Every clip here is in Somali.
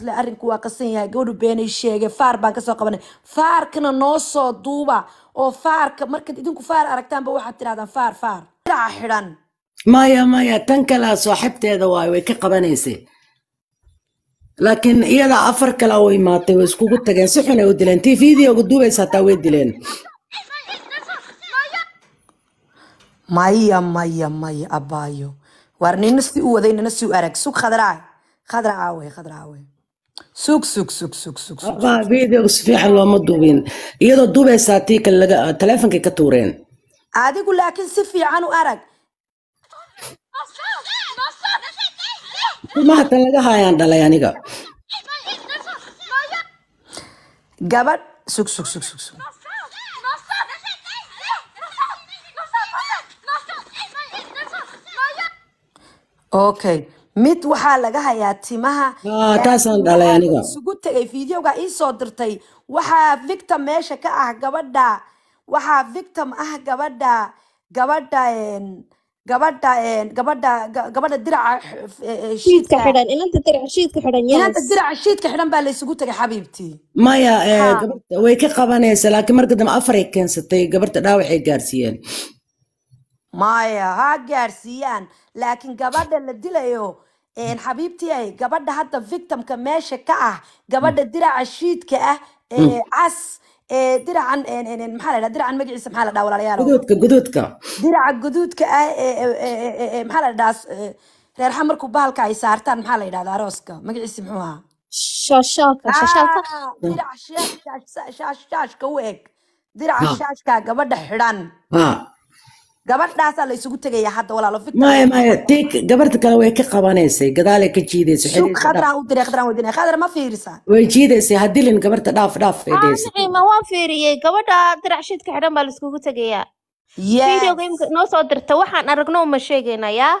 isle arrinku waa qasan yahay gabadhu beenay sheegay faar baan ka soo qabanay. Faarkana noo soo duuba oo faarka markaad idinku faar aragtaanba waxaad tidhahdaan faar faar. Diraca xidhan. Maya maya tan kalea saaxiibteeda waayo way ka qabanaysay. Laakiin iyada afar kale u imaatay way iskugu tageen. Si xun ay u dileen. Tii videoga duubaysa hataa way dileen. Maya maya maya abaayo. Waar nina si u waday nina si u arag. Sug khadraa khadra caawe khadra caawe sug sug sug sug sug Abaa videoga si fiican looma duubin iyadoo duubaysaa tii kale laga taleefonkay ka tuureen. Adigu laakiin si fiican u arag. Ilmaha tan laga haayaan dhalay aniga. Gabadh sug sug sug sug sug. Okay mid waxaa laga hayaa timaha. Aa, taasaan dhalay aniga. isugu tegay videoga ii soo dirtay. Waxaa victim meesha ka ah gabadha. Waxaa victim ah gabadha. Gabadha een, gabadha gabadha ga- gabadha diraca eh, eh, shiidka shiidka. xidhan inanta dirac shiidka xidhan inanta yes diraca shiidka xidhan baa la isugu tegay xabiibtii maya eh, gabadha way ka qabanaysa laakiin marka dambe afaray keensatay gabarta dhaawacay gaarsiiyeen maya ha gaarsiiyaan laakiin gabadha la dilayo een, xabiibtii ay gabadha hadda victimka meesha ka ah gabadha diraca shiidka ah ee cas ee diracan maxaa la dhaha diracan magaciisa maxaa la dhaha walaalayaalow? Guduudka guduudka. Diraca guduudka ah ee maxaa la dhahaa reerxa markuu bahalka ay saartaan maxaa la yidhahdaa arooska magaciisa muxuu ahaa? Shashaalka diraca shaashka u eg. Diraca ha. shaashka gabadha xidhan. Ha gabadhaasaa la isugu tegayaa hadda walaalo maya maya tii gabarta kale way ka qabanaysay gadaalay ka jiidaysa sug xidhiidhka dhaaf. khadraan u diray khadraan weydiinaya khadra ma fiirisa. Way jiidaysay ha dilin gabarta dhaaf dhaaf niciima waan fiiriyey gabadha dirac shiidka xidhan baa laiskugu tegayaa. Videoga yes imika noo soo dirta waxaan aragno uma sheegaynaa yaa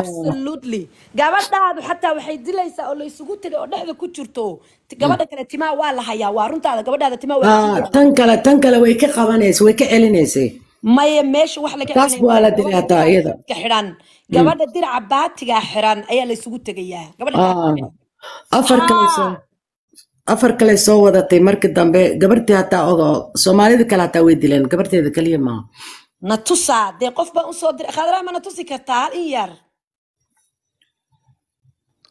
absolutely. Gabadhaadu xataa waxay dilaysaa oo la isugu tegay oo dhexda ku jirto. Ti- gabadha kale timaha waa la hayaa waa runtaada gabadhaada la Ah, tan kale tan kale way ka qabanaysay way ka celinaysay maya meesha wax laga dilay gabadha diraca iyada shiidka xidhan gabadha diraca baatiga xidhan ayaa la isugu tegayaa. Ah, xidhan afar kale soo wadatay. Markii dambe gabartii hataa ogo soomaalida kale hataa way dileen. Gabarteeda kaliya maaha na tusaa dee qof baan u soo diray khadraa ma na tusi kartaa hal in yar.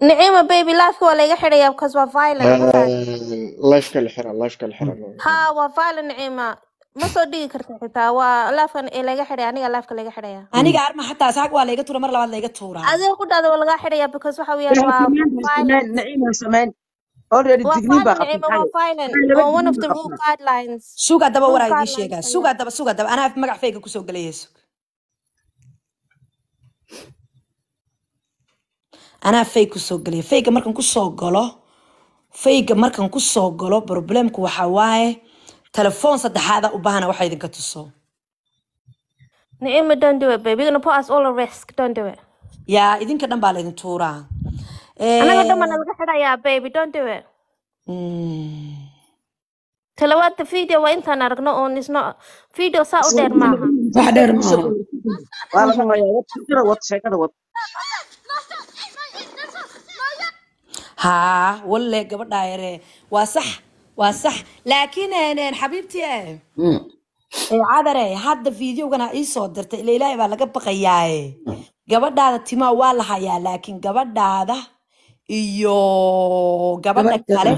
Niciima baby lifeka waa layga xidhayaa because waa violent. Ma fahanti lifeka la xiran lifeka ma soo dhigi karta xitaa. Waa lifekan ee laga xidhaya aniga lifeka laga xidhaya. Aniga arma xataa saag waa layga tuura mar labaad layga tuuraa adiga ku dhahda waa lagaa xidhaya because waxa weeyaan waa sameyn violent sameyn naciima sameyn already waa digniin baa violent qabtay. Niciima waa xalay violent xalay laba on one of digniin the baa rule qabtay guidelines. Sug haddaba rule waraa guidelines sheegaa. ayaa sug haddaba sug haddaba. Anaa magac fayga ku soo gelaya sug anaa fayg ku soo gelaya fayga markan ku soo galo fayga markan ku soo galo problemku waxaa waaye telefoon saddexaada u baahana waxa idinka tuso. Niciima don't do it baby you're gonna put us all at risk. Don't do it. Yaa idinka dhan baa laydin tuuraa anaga dhamana laga xidhayaa baby. Don't do it. Mm. talabaadta video waa intaan aragno oon isno video saa u dheer maaha. Wax dheer maaha. Waa la dhahayaa wad sheekada wad sheekada wad haa walle gabadhaa yare waa sax waa sax. Laakiin een, een, xabiibtii eh. Mm. ee cadare hadda videogana ii soo dirtay. Ila ilaahay baa laga baqayaaye gabadhaada timaa waa la hayaa laakiin gabadhaada iyo gabadha kale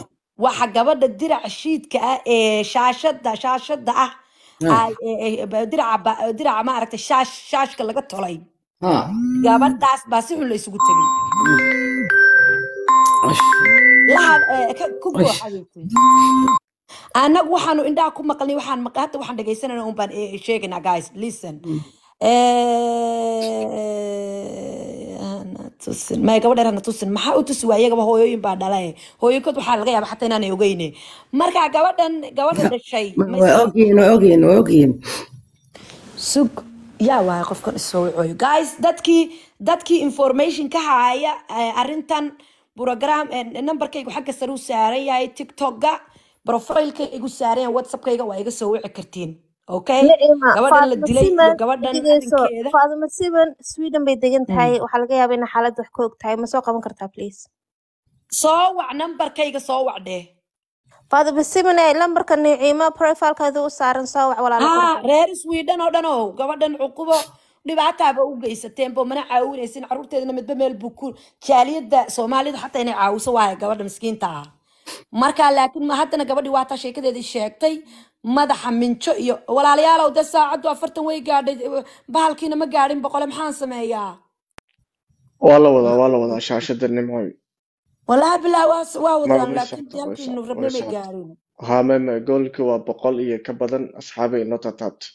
waxa gabadha diraca shiidka ah ee shaashada shaashada ah ba- diraca maaragtay shaash shaashka laga tolay. Ha gabadhaas baa si xun la isugu tegay Xabiibti annagu waxaanu indhaha ku maqalnay waxaan hadda waxaan dhegaysanayna un baan eh, sheegaynaa guys. Listen. Eh, hana tusin. Maya gabadheer hana tusin. Maxaa u tusi waa iyagaba hooyooyin baa dhalay? Hooyinkood waxaa laga yaaba xataa inaanay ogeyne marka gabadhan gabadha dhashay sug yaa waaya qofkan isoo wicooyo guys dadkii dadkii information ka haya eh, arrintan program eh, numberkaygu xagga sare u saaran yahay tiktoka profilekayga igu saaran yahay whatsappkayga waa iga soo wici kartiin. Okay? Niciima gabadhan la dilay iyo sweden bay degan Mm. tahay. Waxaa laga yaabaa inay xaaladda wax ka og tahay. Ma soo qaban kartaa please? Soo wac nambarkayga soo wac dheh faadima simine lambarka niciimo profilkeeda u saaran soo wac walaalo haa qurxan reer sweden oo dhan oo gabadhan cuqubo dhibaataaba u geysateen bo mana caawinaysin caruurteedana midba meel buu ku jaaliyadda soomaalida xataa inay caawiso waayo gabadha miskiinta ah. Marka laakiin haddana gabadhii waataa sheekadeedii sheegtay madaxa minjo iyo walaalayaalow dee saacaddu afartan way gaadhay bahalkiina ma gaadhin boqole maxaan sameeyaa? Waa la wadaa waa la wadaa shaashada nimcoy wallaahi bilaa waa wadaan laakiin halkiinu socota rabne way may socota gaadhin. Haa meme goolkii waa boqol iyo ka badan asxaabay inoo tataabta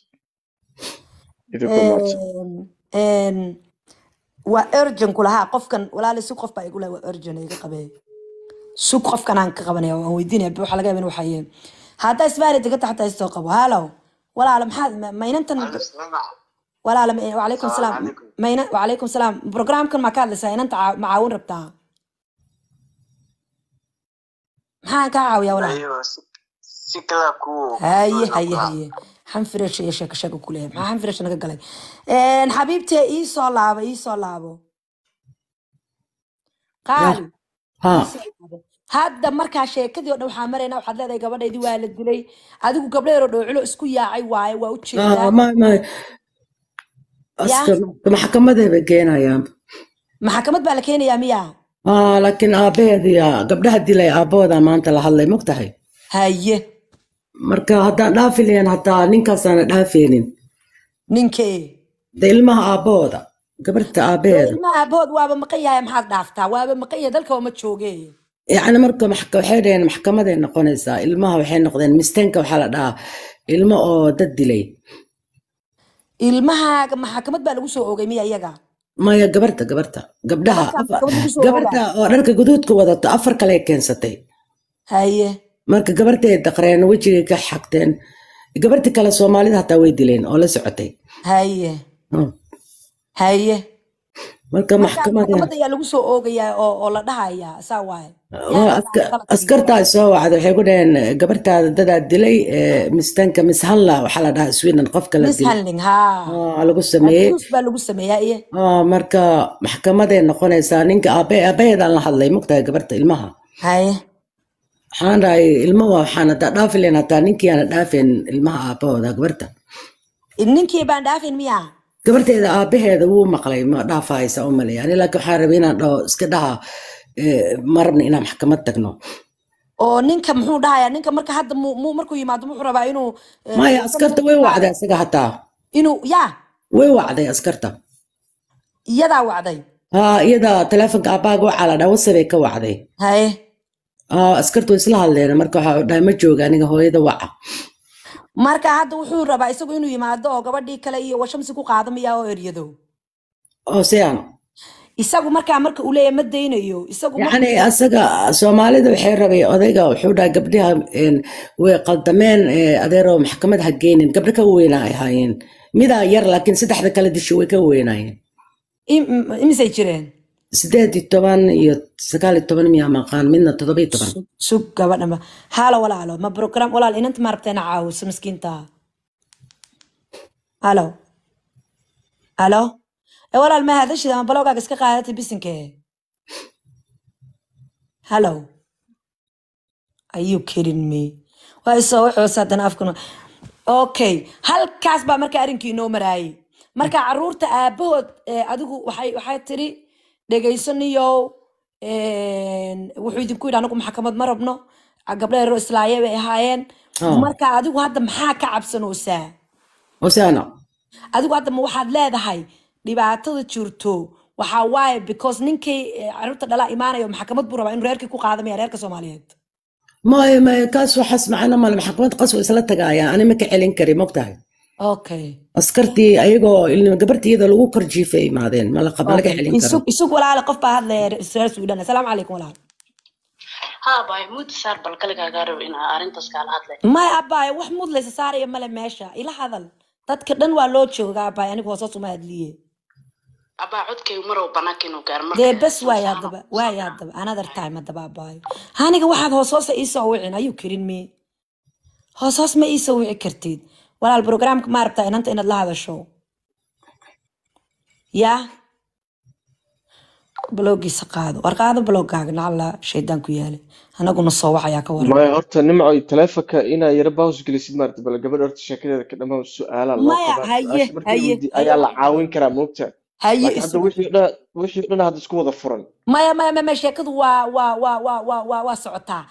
waa urgent kulahaa qofkan walaali sug qof baa igu leh waa urgent iga qabee. Sug qofkan aan ka qabanaya waan weydiinaya waxaa laga yaaba in waxaye haddaa isbaari degata xataa istoo qabo halow walaala maxaad ma ma inantan walaala wacalaykum salaam ma ina wacalaykum salaam. Programkan maa ka hadlaysaa? Inanta ma caawin rabtaa? Maxaan kaa caawiyaa walaal haye haye haye xanfirash iyo sheekasheeka kuleeyahay maxaa xanfirash naga er galay xabiibtee iisoo laabo iisoo laabo qaali hadda markaa sheekadii o dhan waxaa maraynaa waxaad leedahay gabadhaydii waa la dilay. Adigu gabdhadeero dhooculo isku yaacay waaye waa u jeedaa. Ah, Maxkamadeeba maxkamad baa la keenayaa miyaa ah, laakiin aabbaheediya gabdhaha dilay aabbahooda maanta la hadlay mog haye marka haddaan dhaafi lahayn hataa ninkaasaan dhaafeynin ninkee? De ilmaha aabbahooda gabarta aabaheeda. Ilmaha abood waaba maqan yahay maxaad dhaaftaa? Waaba maqan yahay dalka ma jooge. Yacni marka waxay dhaheen maxkamaday noqonaysaa. Ilmaha waxay noqdeen mistenka waxaa la dhahaa ilmo oo dad dilay. Ilmahaaga maxkamad baa lagu soo oogay miya iyaga? Maya gabarta gabarta. Gabdhaha gabarta oo dharka guduudka wadato afar kale keensatay. Haye marka gabartay daqreen wejigay ka xagteen gabarti kale soomaalida hataa way dileen oo la socotay. Haye Hmm. haye marka marka maxkamada maxkamadda ayaa lagu soo oogayaa oo la dhahayaa saa waaye. Waa yaa aska- qalad iyo askartaa soo wacda waxay ku dhaheen gabartaada dadaa dilay ee, mistanka mishanla waxaa la dhahaa sweden qofka la dilay. Mishandling haa. Aa, lagu sameeyey. Marka maxkamaday noqonaysaa ninka aabaheedaan la hadlay mogtahay gabarta ilmaha. Haye waxaan dhahay ilmo waa waxaan hataa dhaafi lahayn hataa ninkii aana ilmaha aabahooda gabarta. Ninkii baan dhaafin miyaa? Gabarteeda aabaheeda wuu maqlay ma dhaafahaysa u malaya ani laakiin waxaan rabay inaan dhaho iska dhaha ee, ma rabna inaan maxkamad tagno. Oo ninka muxuu dhahayaa? Ninka marka hadda markuu yimaado muxuu rabaa inuu eh, maya askarta way wacday isaga hataa. inuu yaa? Way wacday askarta. Iyadaa wacday? Haa iyada teleefonka aabaaga waxaa la dhaha wasabay ka wacday. Haye askartu way isla hadleen marka waxaa dhahay ma jooga aniga hooyada waca. Marka hadda wuxuu rabaa isagu inuu yimaado oo gabadhii kale iyo washamsi ku qaado miyaa oo eryado oo siyan isagu markaa marka uu leeyahay ma daynayo. Isagu yacni asaga soomaalida waxay rabay odayga wuxuu dhaha gabdhaha way qaldameen ee, adeeroo maxkamad ha geynin. Gabdho ka weynaa ay haayeen. Midaa yar laakiin saddexda kale disho way ka weynaayeen. Im- im- imisay jireen sideed iyo toban iyo sagaal iyo toban miyaa maqaan? Midna toddoba iyo toban. Sug sug gabadha ma halo walaalo. Ma program walaal inanta ma caawiso miskiinta? Halo halo e walaal ma hadashid ama balogaaga iska qaadatay bisinkee halo are you me? Waa isoo waxoos haddana okay. Halkaas baa marka arrinkii inoo maraayay marka carruurta aabahood eh, adigu waxay waxay tiri dhegaysaniyow een, wuxuu idinku yidhi anagu maxkamad ma rabno? Gabdho yaroo islaaye bay ahaayeen. Ah. marka adigu hadda maxaa ka cabsanoosaa hoseano adigu hadda ma waxaad leedahay dhibaatada jirto waxaa waaye because ninkii eh, carruurta dhalaa imaanayo maxkamad buu rabaa inuu reerkii ku qaadamaya reerka soomaaliyeed? Maya maya kaas waxaas macno male maxkamad qaswa isla tagaaya ani ma ka celin kari mogtahay okay askartii ayagoo iyadoo lagu kor jiifay imaadeen ma la- ma laga okay celin karo. Isug walaale qof baa hadlaya reer suudhan asalaamu calaykum walaal haa baay muud saar bal kaligaagaa rabo inaa arrintaas kaala hadlay. Maya abaaye wax mudlaysa saaraya male meesha. Ila hadal. Dadka dhan waa loo joogaa abaaye anigu hoosaas uma hadliye. Abaa codkaygu marow banaanka inuu marka. Haddaba haddaba another time haddaba abaayo aniga waxaad hoosoosa iisoo wicin ayuu kirin me. Hoosoos ma iisoo wici kartid walaal programka ma rabtaa inanta inaad la hadasho ya baloogiisa qaado war qaado baloogaaga nacala shaydaan ku yaale anaguna soo wacayaa ka waran maya horta nimcoy taleefonka inaa yara baus gelisid maarata bal gabadha horta sheekadeeda ka dhamaan su'aalaa loo ayaa la caawin karaa moogta haye wixii dhan hadda isku wada furan maya maya maya sheekadu waa waa waa waa waa waa socotaa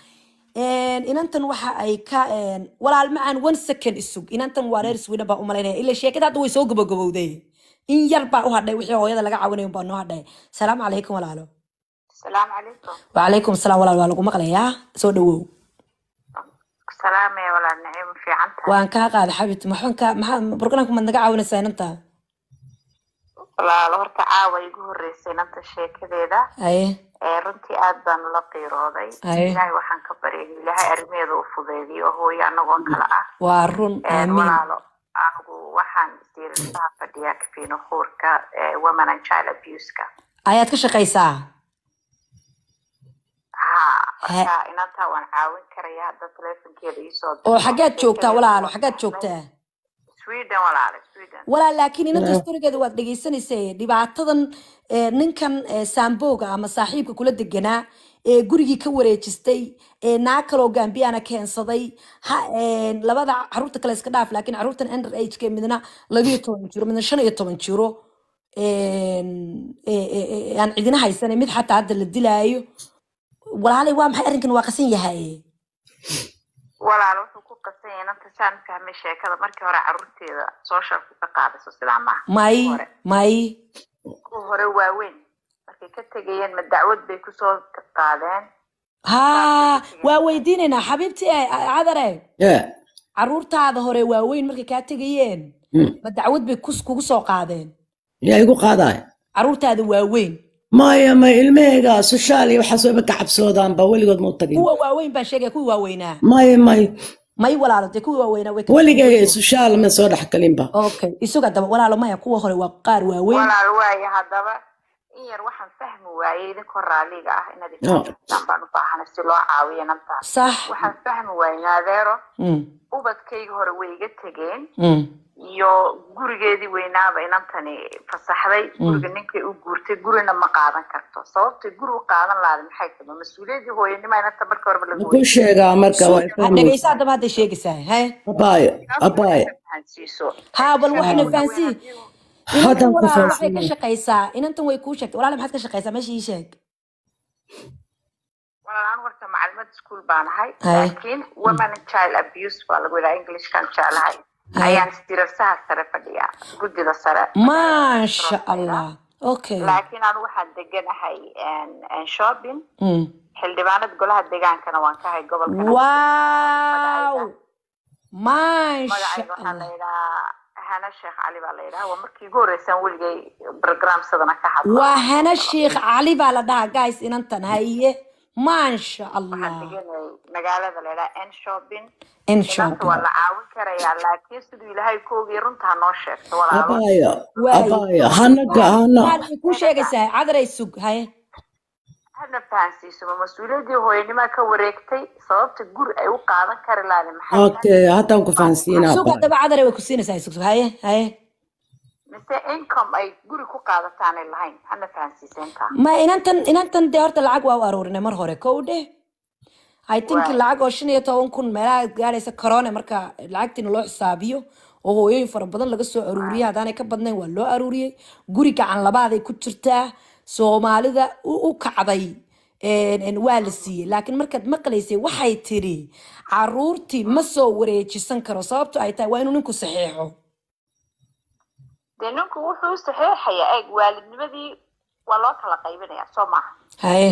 inantan waxa ay ka een, walaal macaan one second isug inantan waa reer sweden baa umalaynaya ila sheekada hadda way soo gabagabowday in yar baa u hadhay wixii hooyada laga caawinayo baa noo hadhay salaamu calaykum walaalo السلام عليكم wacalaykum salaam walaal waa lagu maqlayaa soo dhawow سلام يا ولا نعيم في عنتها waan kaa qaaday xabibti maxaan kaa maxaa barnaamijka maad naga caawinaysaa inanta ولا لهرت عاوة يقول ريسين أنت الشيء كذا haye runtii aad baan ula qiirooday. Ilaahay waxaan ka baryay ilaahay arrimeeda u fudeediyo hooyo anagoon kala ah. Waa run walaalo anigu waxaan diirisaha fadhiyaa kafiino huurka women and child abuse-ka. Ayaad ka shaqaysaa? Ha- inantaa waan caawin karayaa hadda telefonkeeda iisoo oo diro xaggaad joogtaa walaalo fahmay joogtaa walaal laakiin inanta storigeeda waad dhegaysanaysaa dhibaatadan ee, ninkan ee, saambooga ama saaxiibka kula deganaa ee gurigii ka wareejistay ee naag kaloo gambiyana keensaday labada carruurta kale iska dhaaf laakiin caruurtan under ageka midna labiyo toban jiro midna shan iyo toban jiro aan cidina haysanay mid xataa hadda la dilaayo. Walaalay waa maxay arrinkan waa qasan yahay? Walaal qasan yahay inanta saan fahmay sheekada markii hore caruurteeda socialku ka qaadayso sidaa maaha may kuwa may kuwa hore waaweyn markay ka tegayeen ma dacwad bay ku soo qaadeen haa waa weydiinaynaa xabiibti cadare caruurtaada hore waaweyn markay kaa tegayeen ma dacwad bay kus- kugu soo qaadeen yaa igu qaadaay caruurtaada waaweyn maya ma ilmahayga soshaal iyo waxaas wayba ka cabsoodaanba weligood mau tagin kuwa waaweyn baan sheegaya kuwii waaweynaa maya may may walaalo dee kuwii waaweynaa way weligay soshaal ma soo dhex galinba okay isuga daba walaalo maya kuwa hore waa qaar waaweyn. Walaal waaye haddaba in yar waxaan fahmi waayey idinkoo raaliga ah inaad ifahmisaan baan u baahanay si loo caawiyo sax. Waxaan fahmi waayey adeero Mm, ubadkayga hore way iga tegeen. Mm. iyo gurigeedii weynaaba inantani fasaxday. Guriga ninkay u guurtay gurina ma qaadan karto. Sababtay guri u qaadan lahaday maxay tahay? Mas'uuliyaddii hooyanima inanta markii horeba lagu sheegaa marka waa Ha dhegaysa haddaba hadday sheegaysaa he abaayo abaayo haa bal waxna fahansii inantan haddaan ku walaalo waxay ka fahansiinay shaqaysaa inantan way kuu sheegtay walaalo maxaad ka shaqaysaa meesha ii sheeg walaan warta maclimad school baan ahay Haye. laakiin women and child abuse baa lagu yidhaha englishkan jeclahay Haye. ayaan istirarsaha sare fadhiyaa guddida sare maasha allah okay. Laakiin anu waxaan deganahay en- en shopping Mm. xildhibaanad golaha degaankana waan ka ahay gobolka wow! Maasha magacayga waxaa la allah yidhahaa hana sheekh cali baa la yidhaha waa markii ugu horreysaan weligay programsadana ka hadlo waa hana sheekh cali baa la dhahaa guys inantan haye. Maasha allah magaalada la yidhaha en shopping. In inanta shopping. waa la caawin karayaa laakiin siduu ilaahay koogii runta ha noo sheegto abaayo hanaga hana kuu sheegaysaa cadaray sug haye hadna fahansiiso ma mas'uuliyaddii hooyanimaa ka wareegtay sababta guri ay u qaadan kari okay haddaan ku way ku siinaysaa haye haye. Mise income ay guri ku qaadataanay lahayn? Hadna ma inantan inantan dee horta lacag waa u aruurinay mar hore. Kow dheh i think lacag oo shan iyo toban kun meelaha gaadhaysa corona marka lacagtiina loo xisaabiyo oo hooyooyin fara badan laga soo aruuriyay haddaanay ka badnayn waa loo aruuriyey guri gacan labaaday ku jirtaa soomaalida u kacday waa la siiyey. Laakiin markaad maqlaysay waxay tidhi caruurtii ma soo wareejisan karo sababto ay tahay waa inuu ninku saxiixo. Dee ninku wuxuu saxeexayaa eeg waalidnimadii waa loo kala qaybinayaa soo maaha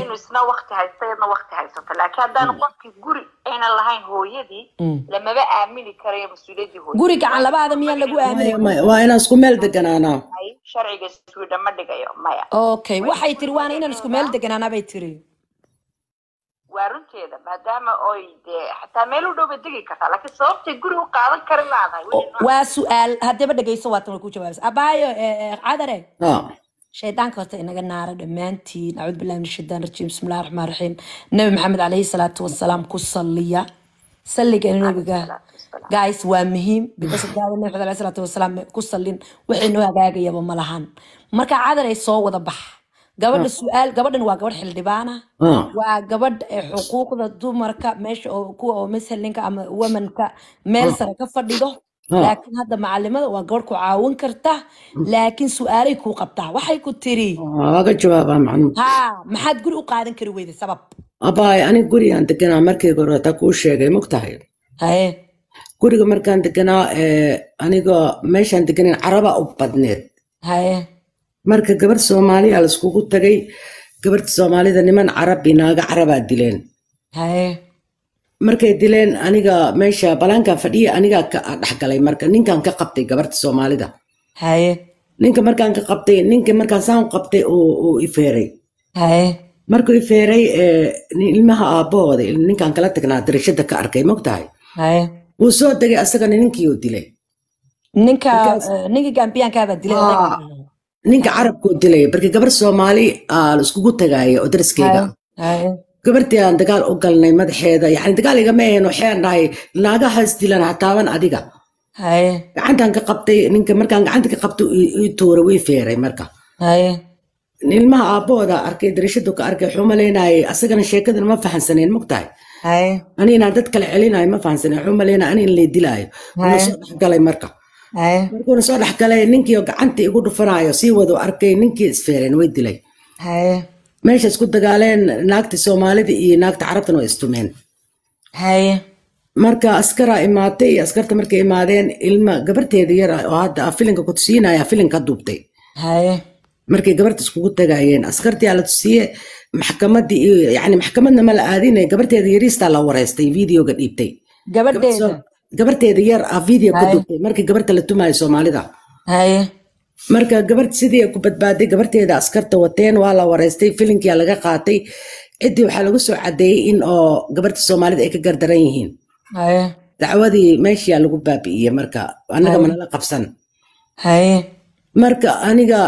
inuu isna wakti haysto iyadna wakti haysato laakiin haddaanu qofkii guri aynan lahayn hooyadii Mm. lamaba aamini karayo mas'uuliyaddii hooyadii. Guri gacan labaada miyaa lagu maya waa inaan isku meel deganaanaa sharciga sweden ma dhigayo maya. Okay waxay tiri waana inaan isku meel deganaanaa bay tiri. Waa runteeda maadaama oy dee xataa meel u dhow bay degi kartaa laakiin sababtay guri u qaadan kari laadahay waa su'aal haddaba dhegayso waatan way ku jawaabaysa abaayo eh, eh, cadare shaydaanka horta inaga naara dhammaantiin acuudu billahi min ashaitaan rajiim bismillahi raxmaan raxiim nabi maxamed calayhi salaatu wasalaam ku salliya. Salliga nabiga guys waa muhiim because hadaada nabi maxamed alayhi salaatu wasalaam ku sallin waxay noo hagaagayaba ma lahan. Marka cadaray soo wada bax gabadha su'aal gabadhan waa gabadh xildhibaana. Ah. Waa gabadh ee xuquuqda dumarka meesha oo kuwa oo masalinka ama womanka meel sare ka fadhido. ah laakiin hadda macalimada waa gabadh ku caawin karta laakiin su'aalay kuu qabtaa waxay ku tiri waaga jawaabaa haa maxaad guri u qaadan kari weyday sabab abaay aniga gurigaan deganaa markii hore taa kuu sheegay mogtahay haye guriga markaan deganaa aniga meeshaan deganayn caraba u badneed haye marka gabar soomaaliya laiskugu tagay gabarta soomaalida niman carabi naaga carabaa dileen haye markay dileen aniga meesha balaankan fadhiya anigaa ka dhexgalay marka ninkan ka qabtay gabarta soomaalida. Haye. Ninka markaan ka qabtay ninka markaan saan qabtay uu ifeeray haye. Markuu ifeeray ee, nin- ilmaha aabbahooda ninkaan kala tagnaa darashada ka arkay mogtahay? Haye. Wuu soo degay asagana ninkii uu dilay. Ninka eh, ninka gambiyaankaabaa dilay? Ninka carabkuu dilay marka gabar soomaali aa la iskugu tagaaya oo gabartii aan dagaal u galnay madaxeeda yani dagaal igama ahayn waxaan dhahay naagahaas dilan ha taaban adiga. Haye. Gacantaan ka qabtay ninka markaan gacanta ka qabtay ii tuuray wii feeray marka. Ilmaha aabbahooda arkay darashadu ka arkay wuxuu malaynayay asagana sheekadan ma fahansaneen mogtahay haye. Ani inaan dad kale celinayo ma fahansaneen wuxuu malaynaya ani in lay dilaayo soo dhexgalay marka. Markuuna soo dhexgalay ninkii oo gacantii igu dhufanayo sii wadu arkay ninkii isfeereen way dilay meesha isku dagaaleen naagta soomaalida iyo naagta carabtana waa istumeen. Haye marka askaraa imaatay askarta markay imaadeen ilma gabarteeda yar oo hadda ah filinka ku tusiinaya filinka duubtay. Haye markay gabarta iskugu tagayeen askartii aa la tusiye maxkamadii iyo- yani maxkamadna ma la aadinay gabarteeda yariistaa la wareystay videoga dhiibtay. Gabarteeda? Yar ah video ka duubtay markii gabarta la tumayo soomaalida. Haye marka gabarta sidii ay ku badbaaday gabarteeda askarta wateen waa la wareystay filinkia laga qaatay. Ciddii waxaa lagu soo cadeeyey in oo gabarta soomaalida ay ka gardaran yihiin. Dacwadii meeshiyaa lagu baabi'iyey marka. Annaga haye. manala qabsan. Marka aniga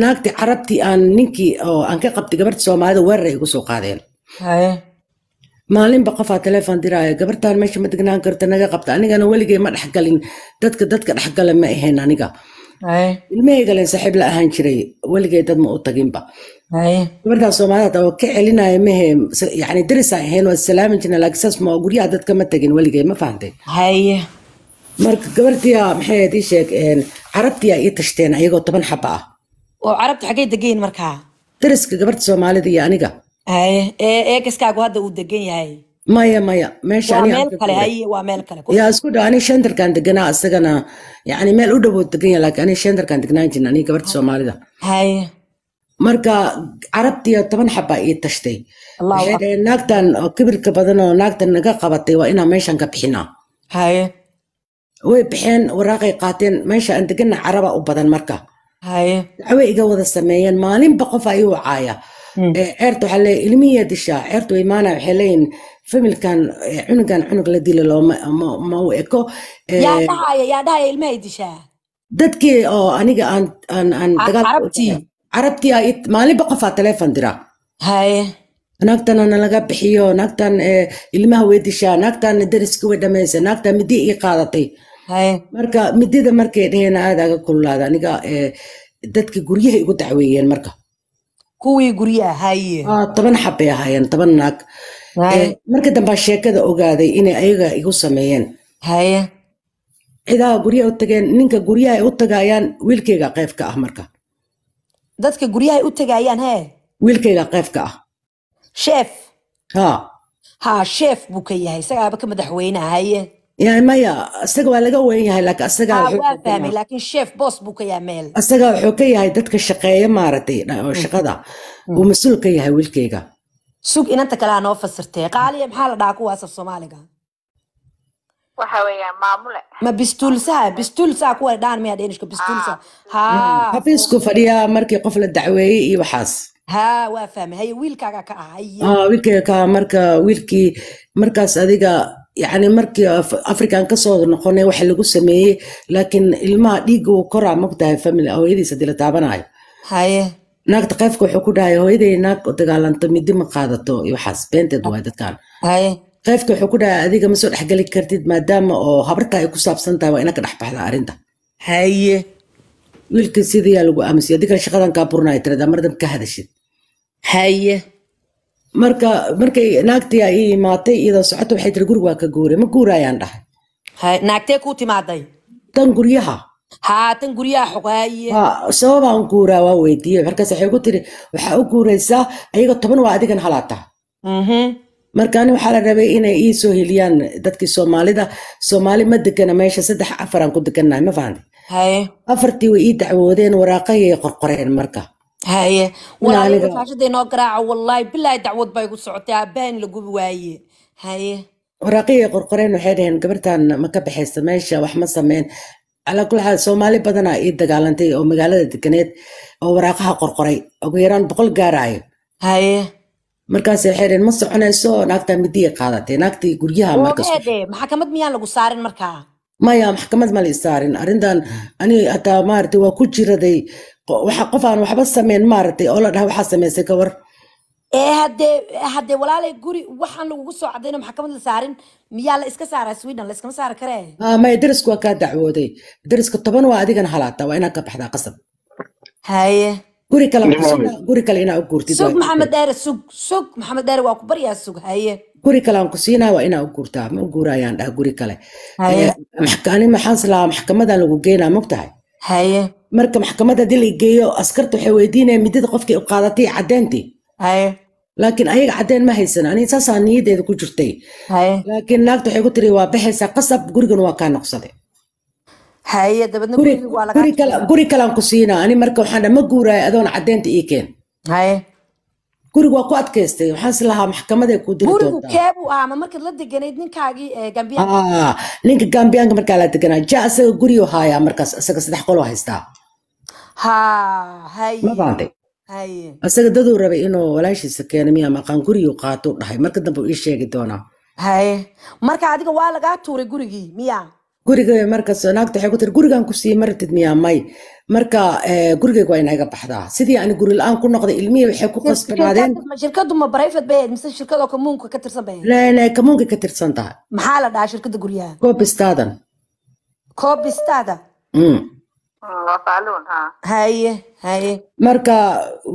naagti carabtii aan ninkii oo aan ka qabtay gabarta soomaalida weerar ay igu soo qaadeen. Maalinba qofaa telefoon diraayo gabartaan meesha ma degnaan karta naga qabta. Anigana weligay ma dhexgalin dadka dadka dhexgala ma ahayn aniga haye ilmahaygaleen saaxiib la ahaan jiray weligay dad ma u taginba. Haye gabartaan soomaalida oo ka celinaya mahe yani darisaan ahayn waa salaamin jirna laakiin saas ma guryaha dadka ma tagin weligay ma fahantay haye marka gabartiya maxay ii sheeg een, carabtiya ii tashteen ayagoo toban xaba ah. Oo carabta xaggay degayin markaa? Dariska gabarta soomaalida iyo aniga. Haye ee eegaskaagu hadda uu degan yahay maya maya meesha yaa isku dhow ani shandarkaan deganaa isagana yani meel u dhowood degan yahay laakiin ani shandarkaan degnaan jirna aniga gabarta soomaalida. marka carabtiya toban xaba ii tashtay. Waxay dhaheen naagtan kibirka badan oo naagtan naga qabatay waa inaan meeshan ka bixinaa. Way baxeen waraaqay qaateen meesha aan degana caraba u badan marka. Dacway iga wada sameeyeen maalinba qof ay u wacaaya Hmm. Ee, ceerta waxaa leeyahay ilmihiya dishaa ceerta way imaanaya waxay leeyihiin familkan ee, cunugan cunug la dila looma ma- u eko Ee, yaa dhahaya ilmahay dishaa dadkii oo aniga aan aan carabtii carabtii aa ii- maalinba qofaa teleefon dira. Haye naagtana nalaga bixiyo naagtan ilmaha way dishaa naagtan dariska way dhamaysa naagtan midi ii qaadatay. Marka midida markay dheheen aad aga kululaada aniga dadka guryaha igu dacweeyeen marka kuwii guryaha haye Ah, toban xab bay ahaayeen toban naag. Ee, marka dambaa sheekada ogaaday inay ayaga igu sameeyeen. Haye cidaha guryaha u tageen ninka guryaha ay u tagayaan wiilkayga qayb ka ah marka. Dadka guryahay u tagayaan hee wiilkayga qayb ka ah. Sheef. Ha. Ha sheef buu ka yahay. Isagaaba ka madaxweynaha haye yani maya isaga waa laga weyn yahay laakiin wuxuu waa ka fahmay yahay- laakiin sheef boos buu ka yahay meel asagaa wuxuu ka yahay dadka shaqeeya maaragtay shaqada uu mas'uul ka yahay wiilkayga sug inanta kale ha noo fasirtee qaaliya maxaa la dhahaa kuwaas af soomaaliga waxa weeyaan maamule ma bistuulsaha bistuulsaha kuwa dhaan miyaa dhenishka bistuulsa ha. Xafiisku fadhiyaa markii qof la dacweeyey iyo waxaas ha waa fahmay haye wiilkaaga ka Ah, wiilkayga ka marka wiilkii markaas adiga yani markii Af- african ka soo noqonay waxa lagu sameeyey laakiin ilmaha dhiigga uu koraa mogtahay family hooyadiis haddii la taabanayo haye naagta qaybka wuxuu ku dhahay hooyaday naag dagaalanto midi ma qaadato iyo waxaas beenteed waay dadkan haye qaybka wuxuu ku dhahay adiga ma soo dhexgeli kartid maadaama oo habarta ay ku saabsan tahay waa ina ka dhex baxda arrinta. Haye wiilkii sidiyaa lagu aamusiyay adiga shaqadan kaa burinaya tirada mar ka hadashid. Haye marka markay naagtii ay ii imaatay iyadoo socota waxay tiri guriga waa ka guuray ma guurayaan dhahay. Naagtee kuu timaaday? Tan guryaha. Haatan guryaha xog haye waa sababaan guuraa waa weydiiyey. Markaas waxay ku tiri waxaa u guuraysaa ayaga toban waa adigan halaata Mhm. marka ani waxaa la rabay inay ii soo heliyaan dadkii soomaalida. Soomaali ma degana meesha saddex afaraan ku degannahay ma fahanti afartii way ii dacwoodeen waraaqahayay qorqoreen marka haye walaaliga faashada inoo garaaca wallaahi bilaahi dacwad bay ku socotay aabbahan la gubi waaye haye waraaqihii qorqoreen waxay dhaheen gabartan ma ka baxaysa meesha wax ma sameyn calaa xaal soomaali badanaa ii dagaalantay oo magaalada deganeed oo waraaqaha qorqoray ugu yaraan boqol gaaraayo haye markaas waxay dhaheen ma soconayso naagtaa midiyay qaadatay naagtii guryaha markas maxkamad miyaan lagu saarin markaa maya maxkamad ma la isaarin arrintan ani hataa maaragtay waa ku jiraday qof aan waxba sameyn maaragtay oo la dhaha waxaa samaysay gawar ee haddee haddee walaalay guri waxaan lagugu soo cadayno maxkamad la saarin. Miyaa la iska saaraa sweden la iskama saari karee Ah, maya derisku waa kaa dacwooday. Deriska toban waa adigana halaata waa inaad ka baxdaa qasab. Haye guri kale guri kale inaa u guurtid sug maxamed dheere sug sug maxamed dheere waa ku baryaa sug haye guri kale aan ku siinaa waa inaa u guurtaa ma u guurayaan dhaha guri kale. Eh, ani maxaan islahaa maxkamadan lagu geynaa mogtahay haye. Marka maxkamadda haddii la geeyo askarta waxay weydiinayaan midada qofkii u qaadatay caddeyntii haye. Laakiin ayaga caddeyn ma haysan ani saasaa niyadeeda ku jirtay. Haye. Laakiin naagta waxay ku tiri waa baxaysaa qasab gurigan waa kaa noqsaday. Haye dabadna guri kale kalean ku siinaa ani marka waxaan dhaha ma guuraayo adoon caddeynta ii keen. Haye guriga waa ku adkaystay. Waxaan is lahaa maxkamaday ku diri gurigu doontaa? kee buu ahaa ma markaad la deganayd ninkaagii ee gambiya. Ah, ninka gambiyaanka markaa la deganaa. Ja asaga guriyuu haayaa markaas asaga saddex qoloo haystaa. Ha ma asaga daduu rabay inuu walaashiisa keeno miyaa maqaan guriyuu qaatuu dhahay. Marka dambe uu ii sheegi doonaa. Haye marka adiga waa lagaa tuuray gurigii miya guriga markaas naagta waxay ku tiri gurigan ku sii maratid miyaa may? Marka eh, gurigayga waa inaga baxdaa. Sidii ani guri la'aan ku noqday ilmihii waxay ku qasbanaadeen. Shirkadu- ma private bay ahayd mise shirkadoo kamuunka ka tirsan bay ahayd? Leenay kamuunkay ka tirsan tahay. Maxaa la dhahaa shirkada guryaha? Goobistaadan koobistada Haye haye marka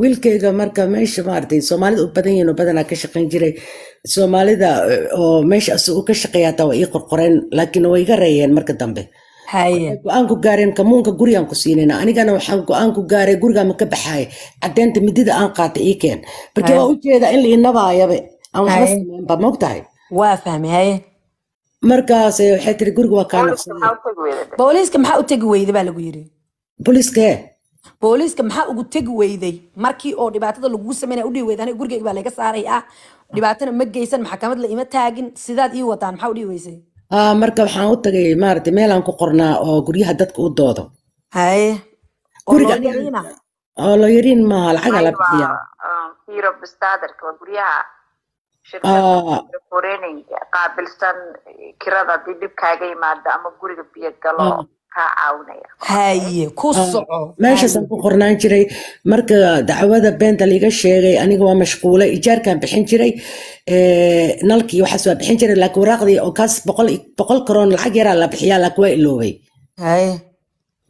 wiilkayga marka meesha maaragtay soomaalida u badan yihiin oo badanaa ka shaqayn jiray soomaalida eh, oo meesha isagu ka shaqeeya hataa waa ii qorqoreen laakiin way iga reeyeen marka dambe. Haye go'aan ku gaareen kamuunka gurigaan ku siinayna anigana waxaan go'aan ku gaaray gurigaa ma ka baxaay caddeynta midida aan qaatay ii keen. Marka waa u jeedaa in la inabaayabe aan waxba sameynba mogtahay waa fahmay haye markaas waxay tiri guriga waa kaa booliska noqsaday maxaa u tegi weyda booliiska maxaa u tegi weyday baa lagu yidhi booliiskee booliiska maxaa ugu tegi weyday? Markii oo dhibaatada lagugu sameynaya udhihi weyday aniga gurigayga baa laga saaray ah. Dhibaatana ma geysan maxkamad la ima taagin sidaad ii wadaan maxaa u dhihi weysay? Ah, marka waxaan u tagay maaragtay meelaan ku qornaa oo guryaha dadka u doodo. Haye Guriga loo yariina oo la yariin maaha lacaga la waa guryaha Ah. shirkada qaabilsan kirada haddii dhib kaaga yimaado ama guriga biyo galo Haye ku soco meeshaasaan ku qornaan jiray marka dacwada beenta liiga sheegay aniga waa mashquulay ijaarkaan bixin jiray Eh, nalkii waxaas waa bixin jiray laakiin waraaqdii oo kaas boqol karoon lacag yaraa la bixiyaa laakiin waa iloobay.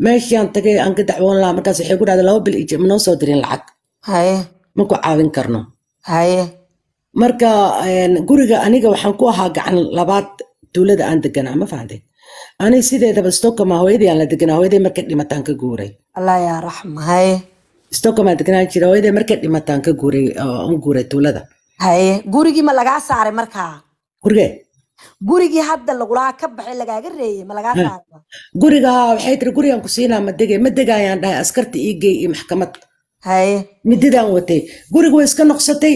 Meeshaan tagay aan ka dacwoon lahaa markaas waxay ku dhahday laba bil manoo soo dirin lacag. Ma ku caawin karno. Marka een, guriga aniga waxaan ku ahaa gacan labaad tuulada aan deganaa ma fahantay ani sideedaba stockholm hooyadii aan la deganaa hooyaday markay dhimataan ka guuray. Allah yaa raxma haye stockholm aan deganaan jira hooyaday markay dhimataan ka guuray aan guuray tuulada. Haye gurigii ma lagaa saaray markaa gurigee gurigii hadda lagulaha ka baxay lagaaga reeyay ma lagaa saaray guriga waxay tiri gurigan ku siinaa ma degay ma degayaan dhahay askarta ii geey iyo maxkamad haye mididaan watay. Guriga way iska noqsatay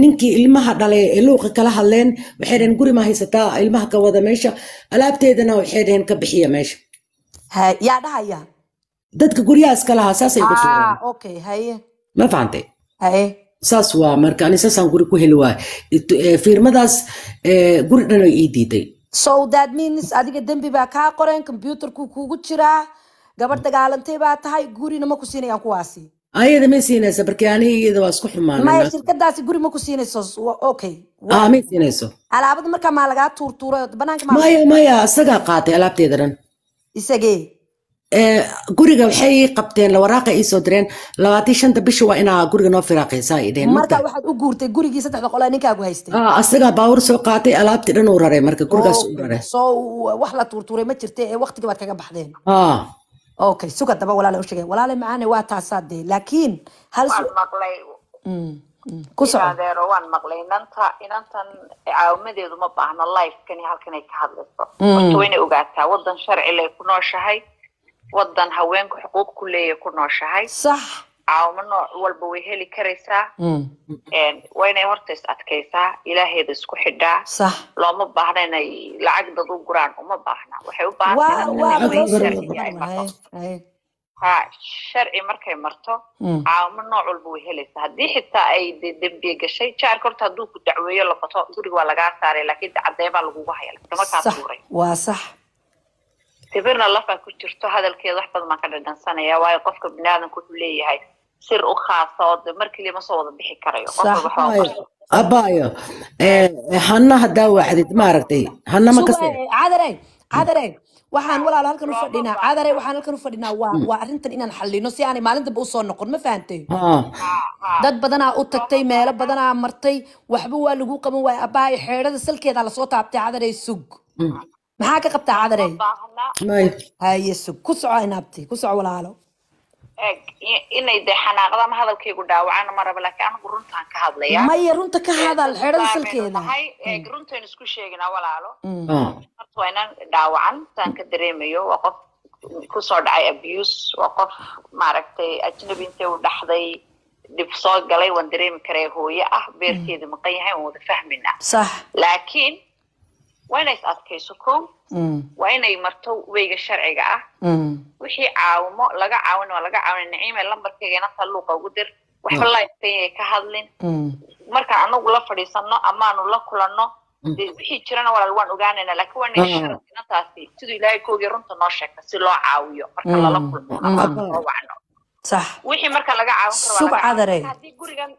ninkii ilmaha dhalay ee luuqa kala hadleen waxay dhaheen guri ma haysataa ilmaha ka wada meesha. Alaabteedana waxay dhaheen ka bixiya meesha. Yaa dhahaya? Dadka guryaha iska lahaa saasay tuureen ah ma fahantay saas waa marka ani saasaan guri ku heli waay fiirmadaas guri dhan ay ii diiday. So that means adiga dembi baa kaa qoreen computerku kugu jiraa gabadh dagaalantay baa tahay gurina ma ku siinayaan kuwaasi ayada may siinaysa markii ani iyada waa isku maya xumaanay shirkadaasi guri ma ku siinayso? Okay. Ah may siinayso. Alaabada markaa maa lagaa tuurtuuray banaanka maya maya isagaa qaatay alaabteeda dhan. Isagee? Ee, guriga waxay qabteen la waraaqa ii soo direen. Labaatan shanta bisha waa inaa guriga noo firaaqaysaa ay dheheen marka waxaad u guurtay gurigii saddexda qole ninkaagu haystay. Ah, asagaa baawur soo qaatay alaabtii dhan uu raray marka gurigaas uu raray. soo wax la tuurtuuray ma jirte ee waqtigii baad kaga baxdeen. Ah okay suga daba walaale u sheegay. Walaale macaane waa taasaa dee laakiin hal waan maqlay. Mm, mm, waan maqlay. Inanta inantan caawimadeedu ma baahno lifekani halkanay ka hadlayso. Mm. horta waa inay ogaataa. Wadan sharcilay ku nooshahay. Wadan haweenku xuquuq ku leeyahay ku nooshahay. Sax caawimo nooc walba way heli karaysaa waa inay horta is adkaysaa ilaaheeda isku xidhaa looma baahna inay lacag dad u guraan uma baahna waxay u baahan ha sharci markay marto caawimo nooc walba way helaysaa haddii xitaa ay de dembiye gashay jaarka horta hadduu ku dacweeyo laqoto guriga waa lagaa saaray laakiin de cadeebaa lagugu haya kaa tuuray waa sax sibirna lafaa ku jirto hadalkeeda wax badan baan ka dhadhansanaya waayo qofka biniaadanku wuxuu leeyahay sir u khaasa oo de mar keliya ma soo wada bixi karayo Abaayo, hanna haddaa wacdid maaragtay hanna ma cadare cadare waxaan walaalo halkan u fadhinaa cadare waxaan halkan u fadhinaa waa waa arrintan inaan xallino si aanay maalin dambe u soo noqon ma fahantay ah Ha, ha. dad badanaa u tagtay meelo badanaa martay waxba waa lagu qaban waaya abaayo xeedhada salkeeda la soo taabtay cadarey sug maxaa ka qabtaa cadarey haye sug ku soco inaabti ku soco walaalo inay de xanaaqda ama hadalkaygu dhaawacana ma raba laakiin anigu runtaan ka hadlaya maya runta ka hadal Saameynu salkeeda. eeg runtaynu isku sheeginaa walaalo. Ah. Horta waa inaan dhaawacan saan ka dareemayo waa qof ku soo dhacay abuse waa qof maaragtay ajnabi intay u dhaxday dhib soo galay waan dareemi karaa hooye ah beerkeedu maqan yahay waan wada fahmaynaa sax. Laakiin waa inay is adkayso kow Mm, waa inay marto weyga sharciga ah mm, wixii caawimo laga caawin waa laga caawin. Naciime lambarkayga inanta luuqa ugu dir waxba laayay ka hadlin. Mm. markaan anagu la fadhiisano amaanu la kulanno dee wixii jirana walaal waan ogaanayna laakiin waa inay sharadinantaasi siduu ilaahay koogii runta noo sheegta si loo caawiyo marka lala kulmo ama loo wacno. Sax. Wixii marka laga caawin karo haddii gurigan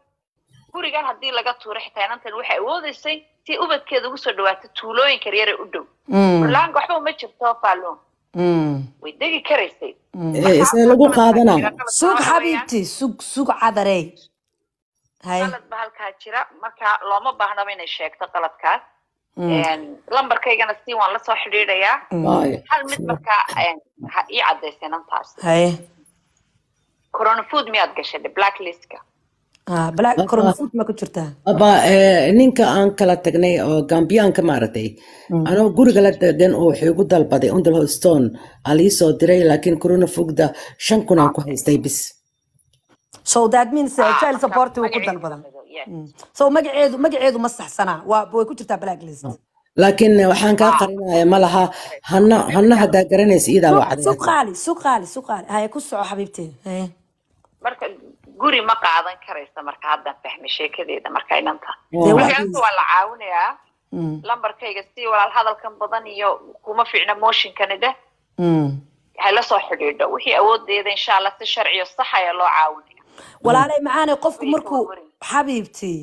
gurigan haddii laga tuuro xitaa inantan waxay awoodeysay si ubadkeeda ugu soo dhawaato tuulooyinka yaryar ee u dhow. Mm, furlaanka waxba uma jirto faalloon mm. way degi karaysay. Ee, isee lagu qaadanaa sug xabiibti sug sug cadarey. Haye qalad ba halkaa jira. Marka looma baahnaba inay sheegto qaladkaas. Mm. Een, lambarkaygana si waan la soo xidhiidhayaa. Hal mid markaa ii cadaysay nantaas haye coronafood miyaad gashay blacklistka Ah, ma ku jirtaa? Aba ee, ninka aan kala tagnay oo gambiyaanka maaragtay anoo guriga la degan oo igu dalbaday undal stone aa lii soo diray laakiin corona fogda shan kun aan ku haystay bis. So that means Ah, child marka support uu ku magaciisa dalbadan madow, yes. so magaceedu magaceedu ma saxsanaa? Waa way ku jirtaa blacklist? Laakiin waxaan kaa qarinaya ma laha hanna haddaa garanaysa iyadaa suq qaali suq qaali suq qaali haye ku soco xabiibtee haye marka guri ma qaadan karaysa marka haddaan fahmay sheekadeeda marka inanta waa- la caawinayaa. Mm, lambarkayga si walaal hadalkan badan iyo kuma fiicna motionkani dheh mm. hala soo xidhiidho. Wixii awoodeeda insha allah si sharciyo sax ayaa loo caawinaya walaalay macaane qofku markuu xabiibtii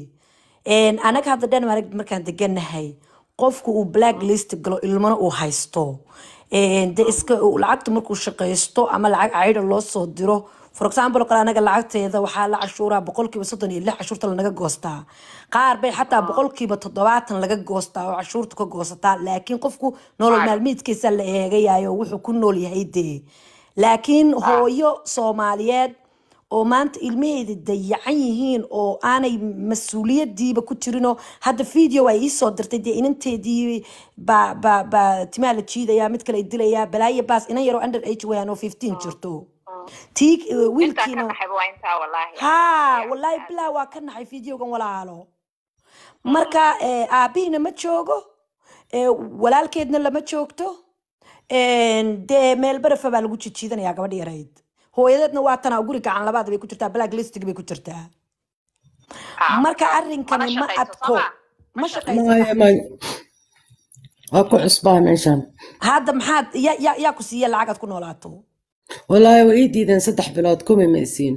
anaga hadda denmark markaan deganahay qofku uu black list galo ilmana uu haysto. De iska uu lacagta markuu shaqaysto ama lacag caydha loo soo diro for example kale anaga lacagteeda waxaa la cashuuraa boqolkiiba soddon iyo lix cashuurta lanaga goostaa. Qaar bay xataa boqolkiiba toddobaatan laga goostaa oo cashuurta ka goosataa laakiin qofku nolol maalmeedkiisa la eegayayo wuxuu ku nool yahay dee. Laakiin hooyo soomaaliyeed oo maanta ilmaheeda dayacan yihiin oo aanay mas'uuliyadiiba ku jirinoo hadda video ay iisoo dirtay dee inanteedii baa baa baa timaa la jiidayaa mid kale ay dilayaa balaayo baas inan yaroo under age weeyaan oo fifteen jirto tii eh, bilaa waa ka naxay videogan walaalo. Marka eh, aabihiina ma joogo eh, walaalkeedna lama joogto dee meel barafa baa lagu jijiidanayaa gabadh yarayd. Hooyadeedna waa tanaa guri gacan labaad bay ku jirtaa black listig bay ku jirtaa. Marka arrinkani ma adko. Ma? ma shaqaysa hadda maxaad ya- ya- yaa ku siiya lacag aad ku noolaato wallaahi way ii diideen saddex bilood kuma maysiin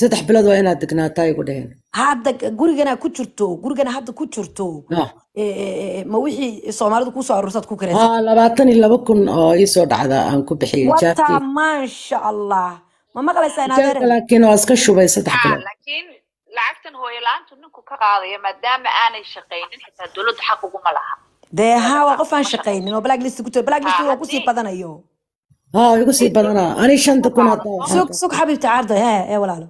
saddex bilood waa inaad degnaataa igu dheheen. Hadda gurigana ku jirto gurigana hadda ku jirto. Ah, eh, eh, eh, ma wixii soomaalidu ku soo aruursaad ku kiraysa haa labaatan iyo laba kun oo ii soo dhacda aan ku bixiyey wata ijaarkii maasha allah. Ma maqlaysaa laakiin waa iska shubay saddex ha bilood. lacagtan hooyo la'aantu ninku ka qaadaya maadaama aanay shaqaynin xitaa dowladda xaq uguma laha. Dee haa waa qof aan shaqaynin oo black list ku jiro black list ha waa ku sii badanayo haa igu sii badanaa ani shanta kun sug sug xabiibti caarda hee ee walaalo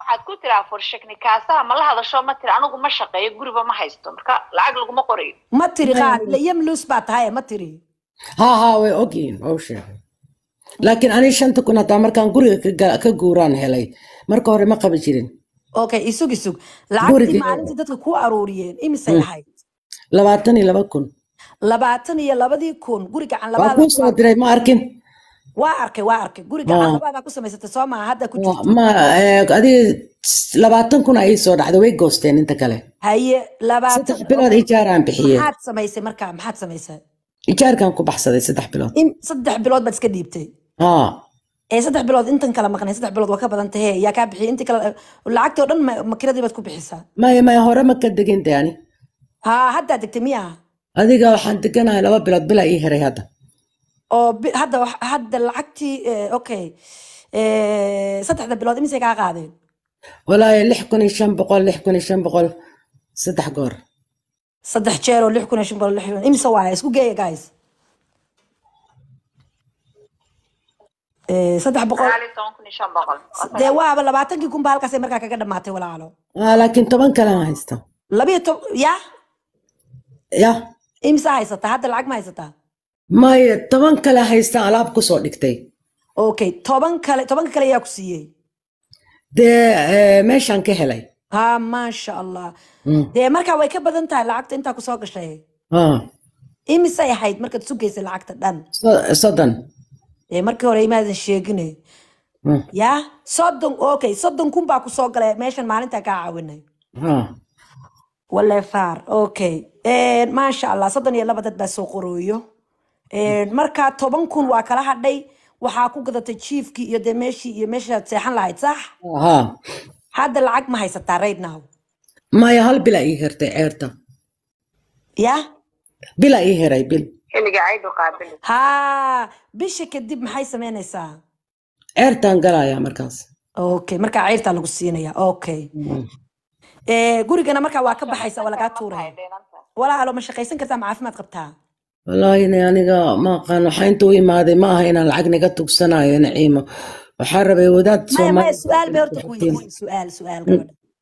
waxaad ku tiraa furshakni kaasaha ma la hadasho ma tiri anigu ma shaqeeyo guriba ma haysto marka lacag laguma qorayo ma tiri yamluus baa tahay ma tiri haa haa way ogyihiin oo sheegay laakiin ani shanta kun haddaa markaan guriga ka guuraan helay marka hore ma qabi jirin okay isug isug lacagtii maalintii dadka ku aruuriyeen imisay lahayd labaatan iyo laba kun labaatan iyo labadii kun guri gacan waa labaada kuu soo diray ma arkin waa arkay waa arkay. Guri gacan ma labaadaa ku samaysatay soo maaha hadda ku jirto? Ma, eh, adiga labaatan kun ay soo dhacday way goosteen inta kale. Haye labaatan saddex bilood ijaaraan bixiyey. maxaad samaysay markaa maxaad samaysay? Ijaarkaan ku baxsaday saddex bilood. In saddex bilood baad iska dhiibtay? Haa ee saddex bilood intan kala maqnay saddex bilood waa ka badan tahe yaa kaa bixiyay intii kale lacagtii oo dhan ma- makiradii baad ku bixisaa maya maya hore ma ka degin de ani haa haddaa degtay miya adiga waxaan deganahay laba bilood bilaa ii heray hadda oo hadda hadda lacagtii eh, okay eh, saddexda bilood imisay kaa qaadeen? Walaahi lix kun iyo shan boqol lix kun iyo shan boqol saddex goor. Saddex jeer oo lix kun iyo shan boqol lix imise waaya isku geeya guys? Eh, saddex boqol dee waaba labaatankii kun ba halkaasay markaa kaga dhamaatay walaalo. Aa laakiin toban kalaan haysta labiyo tob ya? Ya. Imise haysataa? Hadda lacag ma haysataa maya toban kale haysta alaab ku soo dhigtay. Okay toban kale tobanka kale yaa ku siiyey? Dee eh, meeshaan ka helay. Ha maasha allah Mm. dee markaa way ka badan tahay lacagta intaa ku soo gashay? Imisay ahayd markaad sugaysay lacagta dhan? So- soddon dee markii hore imaadan sheegine Mm. ya? Soddon okay soddon kun baa ku soo galay meeshan maalintaa kaa caawinay. Wale faar okay. Maasha allah soddon iyo laba dad baa soo qorooyo markaa toban kun waa kala hadhay waxaa ku gadatay jiifkii iyo dee meeshii iyo meeshaad seexan lahayd sax? Hadda lacag ma haysataa right now. Maya hal bila ii hertay ceerta ya? Bila ii heray bil. Haa bisha kadib maxay samaynaysaa ceertaan galayaa markaas. Okay markaa ceyrtaa lagu siinaya okay. Eh, gurigana markaa waa ka baxaysa waa lagaa tuuraya walaalo ma shaqaysan kartaa ma caafimaad qabtaa wallaahi ne aniga ma aqaan waxaa inta u imaaday ma aha inaan lacag naga tugsanayo naciimo waxaa rabay wadaad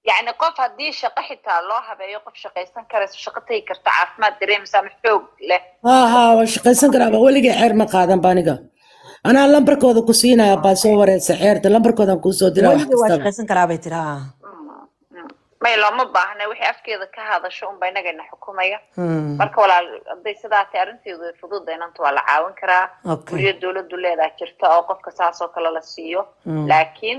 yacni qof haddii shaqo xitaa loo habeeyo qof shaqaysan karayso shaqo tegi karta caafimaad dareemaysa ama xoog leh. Haa waa shaqaysan karaaba weligay ceer ma qaadan ba aniga. Anaa lambarkooda ku siinaya baa soo wareysa ceerta lambarkoodan kuu soo diraa wax weliga waa kastaba shaqaysan karaa bay tiri ah may looma baahna wixii afkeeda ka hadasho unba inagana xukumaya. Hmm, marka walaal hadday sidaa tahay arrinteedu way fududa inanta waa la caawin karaa. Guryo dowladdu leedaha jirta oo qofka saas oo kale la siiyo. Hmm, laakiin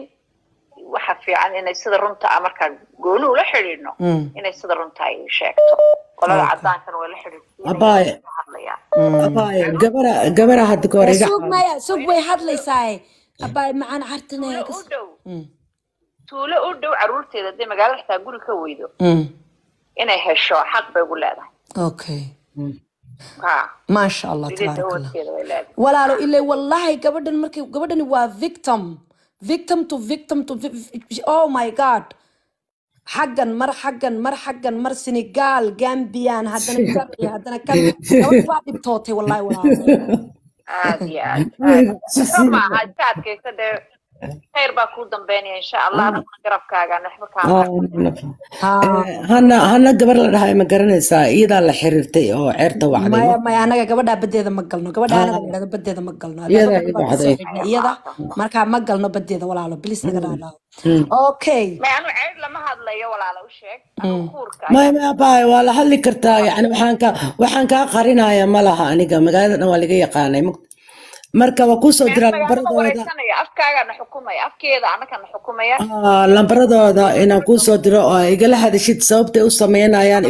waxa fiican inay sida runta ah markaa gooni ula xidhiidhno. Hmm, inay sida runta ay sheegto. Qolada la gabara gabara hadda ka hor iga sug caawi. maya sug way hadlaysaa abaay macaan u dhow tuulo u dhow caruurteeda hadday magaalada xitaa guri ka weydo. Inay hesho xaq bay ugu leedahay. Okay maasha allah tabaaraka allah walaalo ilay wallahi gabadhan markay gabadhani waa victim. Victim to victim to oh my god. Xaggan mar xaggan mar xaggan mar senegal gambian haddana Gambia, haddana kan gabadh waa dhibtootay wallahi walaalo aad iyo aad maaha iska adkaysa dee hana hana gabar la dhahay ma garanaysaa iyadaa la xiriirtay oo ceerta wacday maya maya anaga gabadhaa badeeda ma galno gabadha anaga badeeda ma galno iyada markaa ma galno badeeda walaalo bilis naga okay maya maya baay waa la hadli kartaa yani waxaan ka waxaan kaa qarinaya ma laha aniga magaalada dhan waa laga yaqaanay marka waa ku soo lambaradooda. xukumaya Ah, lambaradooda inaan kuusoo diro oo ay igala hadashid sababtay u sameynayaan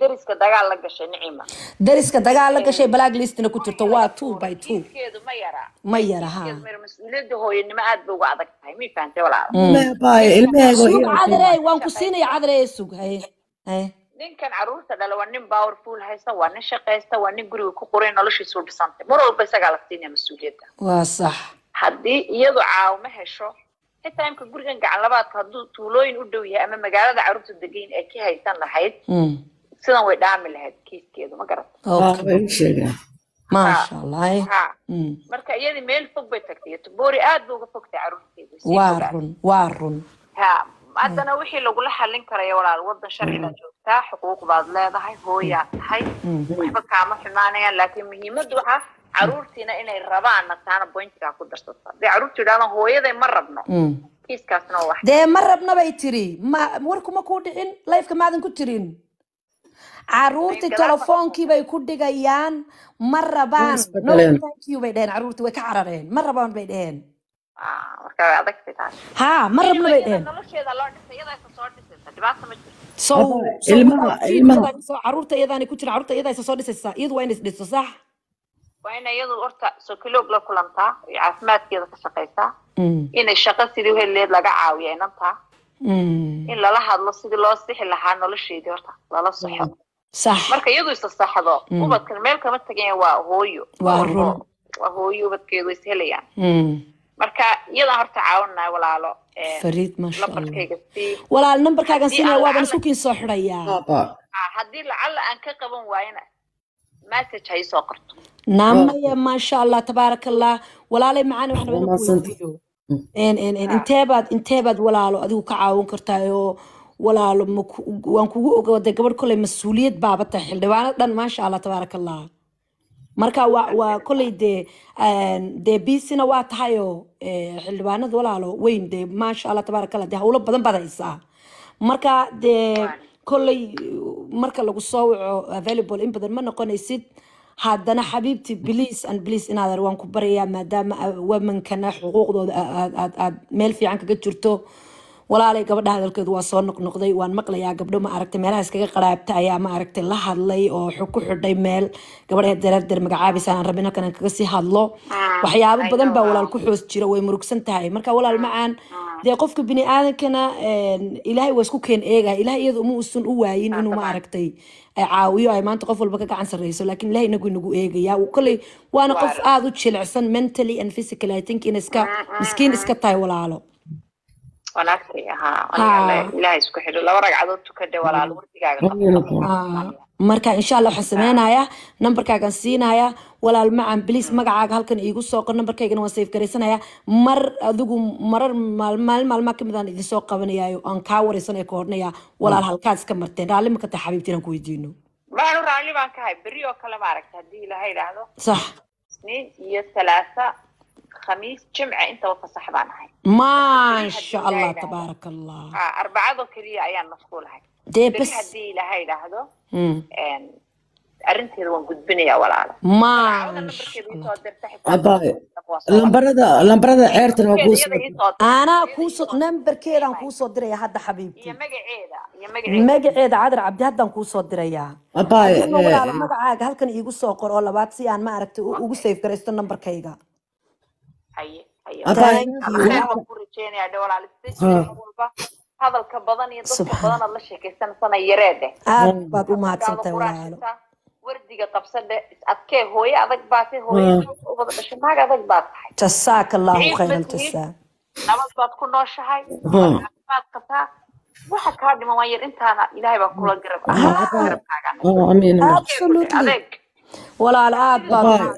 deriska dagaal la gashay nicima. Dariska dagaal la gashay black listina ku jirto. Waa two by two. ma yara ma yara ha. Kiiskeedu ma yara mas'uuliyadda hooyanimo aad bay uga adag tahay mi fahantay walaala Maya baay ilmaheyga sug iyo cadarey waan ku siinaya cadarey sug haye haye ninkan carruurta dhala waa nin powerful haysta waa nin shaqaysta waa nin guriga ku qoray noloshiisu dhisantay mar walba isagaa la siinaya mas'uuliyadda. Waa sax. Haddii iyadu caawimo hesho xitaa imka gurigan gacan labaadka hadduu tuulooyin u dhow yahay ama magaalada carruurta degayn ay ka haysan lahayd Mm. sidan way dhaami lahayd kiiskeedu ma garata okay way u sheegaan maasha allah eh. ha. Mm. marka iyadii meel fog bay tagtay toboori aad bay uga fogtay caruurteedu waa run waa run haddana wixii lagula xallin karayo walaal wadan sharciga joogtaa xuquuq baad leedahay hooyaa tahay. Mm. waxba kaama xumaanayaan laakiin muhiimaddu waxaa caruurtiina inay rabaanna taana bointigaa ku darsata hadday caruurtu yidhahdaan hooyaday ma rabno. Kiiskaasna waa dee ma rabna bay tiri. Ma warkuma kuu dhicin? Lifeka maadan ku Ay, gadaal telefoonkii bay ku dhigayaan. Ma rabaan? No thank you bay dheheen caruurtii way ka carareen. Ma rabaan bay dheheen ha ma rabna bay iyada dheheen carruurta iyadaanay ku jirin carruurta iyadaa isa soo dhisaysa iyadu waa inay is dhisto sax waa inay iyadu horta sokiloog la kulantaa iyo caafimaadkeeda ka shaqaysaa Mm. inay shaqo sidii uheleed laga caawiyo inantaa Mm. in lala hadlo sidii loo sixi lahaa nolosheedii horta lala saxo sax marka iyadu isa saxdo Mm. ubadkan meel kama tagaya waa hooyo Waa hooyo ubadkeedu is helayaan Mm. Marka iyadaan horta caawinayo walaalo Eh, fariid maasha allah walaal nambarkaagan siinaya waaban isku kiin soo xidhayaa Haba. ah, haddii lacala aan ka qaban waayana message ha isoo qorto. Naamaya maasha allah tabaaraka allah walaalay macaan wax nabada ku Wamaasanta. weydiiyo En- en- en, inteebaad inteebaad walaalo adigu ka caawin kartaa oo walaalo waan kugu ogaaday gabadh koley mas'uuliyad baaba tahay xildhibaano dhan maasha allah tabaaraka allah marka waa koley dee een, dee biisina waa tahayoo eh, xildhibaanada walaalo weyn dee maasha allah tabaaraka allah dee howlo badan baad haysaa. Marka dee kolley marka lagu soo waco available in badan ma noqonaysid haddana xabiibti please and please inaad waan ku baryayaa maadaama a- wamankana xuquuqdooda aad meel fiican kaga jirto walaalay gabadha hadalkeedu waa soo noqnoqday waan maqlayaa gabdho ma aragtay meelaha iskaga qaraabta? Ayaa ma aragtay la hadlay oo ku xidhay meel gabadha dareerder magacaabaysa aan rabin halkan aan kaga sii hadlo. Waxyaabo I badan baa walaal ku xoos jira way murugsan tahay. Marka walaal macaan dee qofka bini aadankana een, ilaahay waa isku keen eegaya ilaahay iyada uma usan u waayin inuu ma aragtay ay caawiyo ay maanta qof walba ka gacan sarreyso. Laakiin ilaahay inagu inagu eegaya. Kolley waana qof aada u jilicsan mentally and physically. I think in iska miskiin iska tahay walaalo wanaagtay ahaa. Aniga isku xidho. Laba ragcadood tukade walaalo wardigaaga marka insha allah waxaan sameynayaa nambarkaagan siinayaa walaal macaan bliis magacaaga halkan iigu soo qor nambarkaygana waan safe mar adigu marar maal- maalin maalmaa ka mid aan idin soo qabanayaayo aan kaa wareysanaya ka hornaya walaal halkaad iska marteen. Raalli ma ka tahay xabiibti inaan ku weydiino. Maanu raalli baan ka hay berri oo kale maaragta haddii ilaahay idhaahdo sax. Isniin iyo talaasa khamiis jimce intaba fasax baan ahay maasha allah tabaaraka allah Ah, arbacado keliya ayaan mashquulahay dee bas haddii ilaahay idhaahdo arrinteeda waan gudbinayaa walaalo lambarada lambarada ceertana anaa isoo- nambarkeedaan kuusoo diraya hadda xabiibti magaceeda cadar cabdi haddaan kuusoo dirayaa magacaaga halkan iigu soo qor oo labaad si aan ma aragtay ugu safe garaysto nambarkayga hadalka badan iyo dadka Subxaan. badan aad la sheekaysanaysana yareede aad baad u mahadsantahay walaalo wardiga qabsadhe adkee hooyo adag baa tahay hooyo Ha. ubada dhashay naag adag baa tahay jasaaka allahu khayran jasaa nabad baad ku nooshahay Ha. caafimaad qabtaa waxa kaa dhiman waa yar intaana ilaahay baa kula garab garabkaaga Oh, adeeg walaalo aad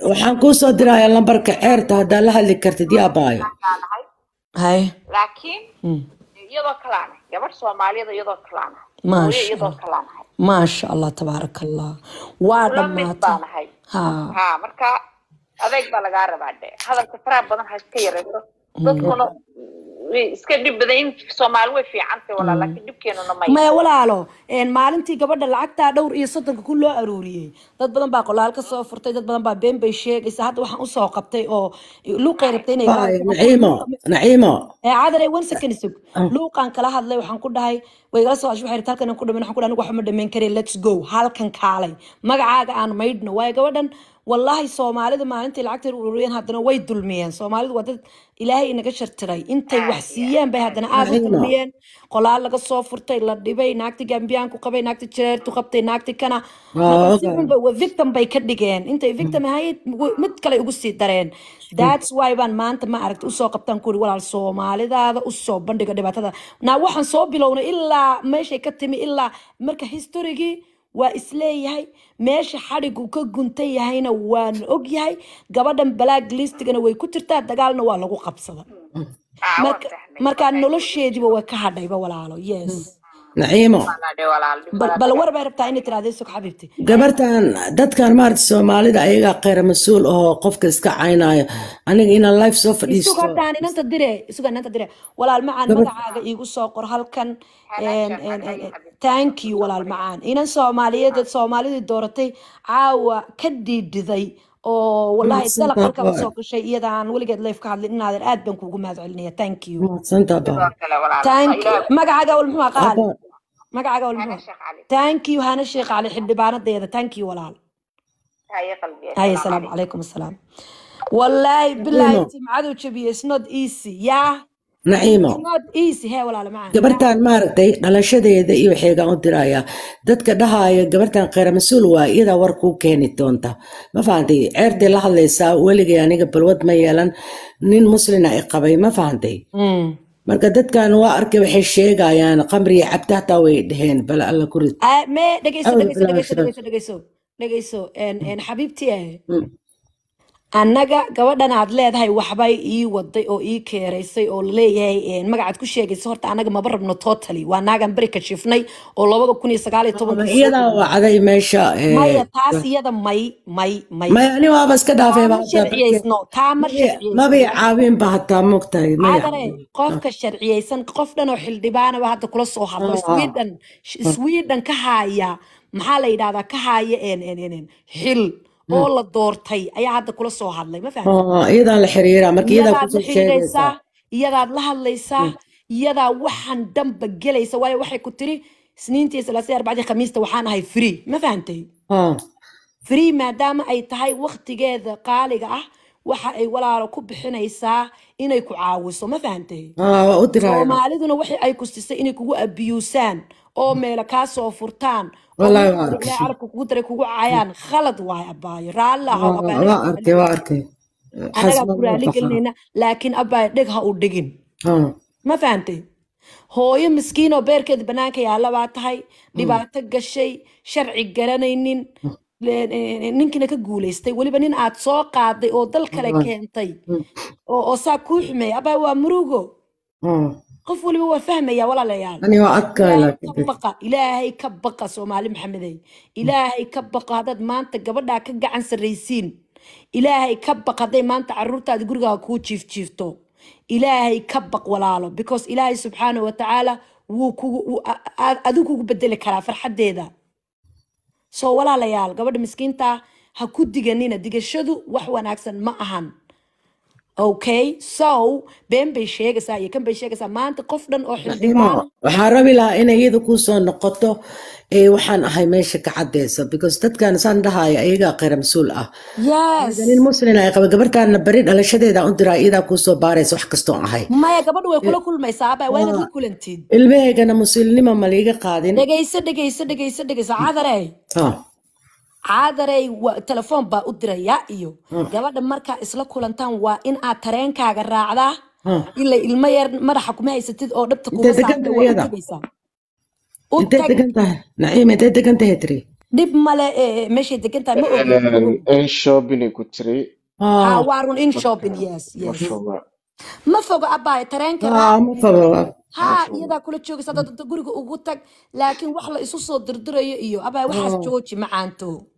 waxaan kuu soo dirayaa lambarka ceerta haddaa la hadli kartid yaa abaayo. Nahay hay. Laakiin Mm. iyadoo kalaanahay gabadh soomaaliyada iyadoo kalaanahay Maasha hooyo iyadoo Allah. kalaanahay maasha allah tabaaraka allah waa dhammaatay ha. Marka adeeg baa lagaa rabaa de hadalka faraha badan ha iska yarayso. Dadkuna way iska dhib badan in soomaali way fiicantay walaa laakiin dhibkeenuna may. Maya walaalo maalintii gabadha lacagtaa dhowr iyo soddonka kun loo aruuriyey dad badan baa qolaal ka soo furtay dad badan baa been bay sheegaysa hadda waxaan u soo qabtay oo luuqay rabtay inay naciimo naciimo. Ee cadare one second sug luuqaan kala hadlay waxaan ku dhahay way igala soo hashay waxay rabtaa halkan aan ku dhameyn waxaan ku dhahay anigu waxba ma dhameyn kareen let's go. Halkan kaalay. Magacaaga aan maydhno waayo gabadhan wallaahi soomaalida maalintay lacagta ururiyeen haddana way dulmiyeen. Soomaalidu waa dad ilaahay inaga shartiray. Intay wax siiyeen bay haddana aada u dulmiyeen qolaal laga soo furtay la dhibay naagti gambiyaanku qabay naagti jareertu qabtay naagti kana. Victim bay ka dhigeen. Intay victim ahayd w- mid kale ugu sii dareen. That's why baan maanta ma aragta u soo qabtaan kuri walaal soomaalidaada u soo bandhiga dhibaatada. Naa waxaan soo bilownay ilaa meeshay ka timi ilaa marka historigii waa is leeyahay meesha xadhigu ka guntan yahayna waan og yahay. Gabadhan black listigana way ku jirtaa. Dagaalna waa lagu qabsada. Ah, marka fahmay markaa nolosheediiba way ka hadhayba walaalo. Yes dhib bal war bay rabtaa inay tiraahdo sug xabiibti. Gabartan dadkan maarata soomaalida ayagaa kheyra mas'uul oo qofka iska caynayo aniga inaan life soo isug fadhiisto haddaan inanta dire isug inanta dire. Walaal macaan magacaaga iigu soo qor halkan. Thank you walaal macaan inan soomaaliyeed soomaalidii dooratay caawa ka dhiidhiday oo wallahi dalab halka ka soo gashay iyadaan weligeed leef ka hadlin inaadan aad baan kuugu mahad celinaya thank you. Magacaaga wal muxuu qaali magacaaga wal muxuu thank you. Hana sheekh cali xildhibaanadeeda thank you walaal haye salaamu calaykum assalaam wallaahi bilaahi timcadu jabiye it's not easy. Yaa yeah? naciimo. Gabartan maaragtay dhalashadeeda iyo xeegaan u diraya. Dadka dhahaya gabartan kheyr mas'uul waa iyadaa war kuu keeni doonta. Ma fahantay ceertay la hadlaysaa weligay aniga balwad ma yeelan nin muslina i qabay ma fahantay marka dadkan waa arkay waxay sheegayaan qamriya cabta hataa way dheheen bal alla ku rid xabiibtii ah annaga gabadhan aad leedahay waxbay ii waday oo ii keeraysay oo leeyahay een, magacaad ku sheegaysa horta annaga maba rabno totally. Waa naagan beri ka shifnay oo labada kun iyo sagaal iyo Ma tobankii soo iyadaa wacday meesha maya taas iyada may may may. Maya ani waaba iska sharciyaysno taa ma mabay caawin ba hataa mogtahay cadane qofka sharciyeysan qof dhan oo xildhibaanaba hadda kula soo hadlo. Sweden sweden ka haya maxaa la yidhahdaa ka en xil oo la doortay. Ayaa hadda kula soo hadlay ma fahamtay iyadaa la xiriiraa marka iyadaa iyadaad la xiriiraysaa iyadaad la hadlaysaa iyadaa waxaan dhanba gelaysa waayo waxay ku tiri isniintii salaasii arbacdii khamiista waxaan ahay free. Ma fahantay Ah, free maadaama ay tahay waktigeeda qaaliga ah waxa ay walaalo ku bixinaysaa inay ku caawiso. Ma fahantay ah, soomaaliduna waxay ay kustisay inay kugu abiyuusaan oo meelo kaa soo furtaan carabka kugu daray kugu caayaan khalad waay abaayo raalli ku raali gelinayna laakiin abaayo dheg ha u dhigin. Ma fahantay hooyo miskiin oo beerkeeda banaanka yaalla baa tahay dhibaato gashay sharci garanaynin le- e- ninkiina ka guulaystay weliba nin aad soo qaaday oo dal kale keentay oo saa kuu xumeeya abaa waa murugo. Qof waliba waa fahmaya walaalayaal ani waa adkaay ilaahay ka baqa soomaali maxamedey ilaahay ka baqa haddaad maanta gabadhaa ka gacan sarraysiin ilaahay ka baq hadday maanta caruurtaadi gurigaaga kuu jiifjiifto ilaahay ka baq walaalo because ilaahay subxaanahu watacaala wuu kugu wuu- a- a- adigu kugu bedeli karaa farxaddeeda soo walaalayaal gabadha miskiinta ha ku diganina digashadu wax wanaagsan ma ahan okay so been bay sheegaysaa iyo kan bay sheegaysaa maanta qof dhan oo naciimo xildhibaana waxaa rabi lahaa inay iyada kuu soo noqoto ee waxaan ahay meesha ka cadeysa because dadkan saan dhahaya ayagaa kheyra mas'uul ah. Nin muslin ay qaba gabartaana beri dhalashadeeda u diraa iyadaa kuu soo baaraysa wax kastoo ahay. Maya gabadhu way kula kulmaysaa abaa waa inaad la kulantid ilmaheygana muslimnimo ma liiga qaadin. Dhegayso dhegayso dhegayso dhegayso cadarey Ah, cadarey waa telefoon baa u diraya iyo gabadha markaa isla kulantaan waa in aad tareenkaaga raacdaa ah. ila ilmo yar madaxa kuma haysatid oo dhabta intee kuga degan saarta tahay waa u iyada tegaysaa u intee tag degan tahay? Naciim intee degan tahay tiri? Dhib male ee, meeshay degan tahay ma ogi in shopping Ah, yes ma yes foga ma fogo abaayo tareenka ah, ha iyadaa kula joogaysa guriga ugu tag laakiin wax la isu soo dirdirayo iyo abaayo waxaas jooji macaanto. Ah,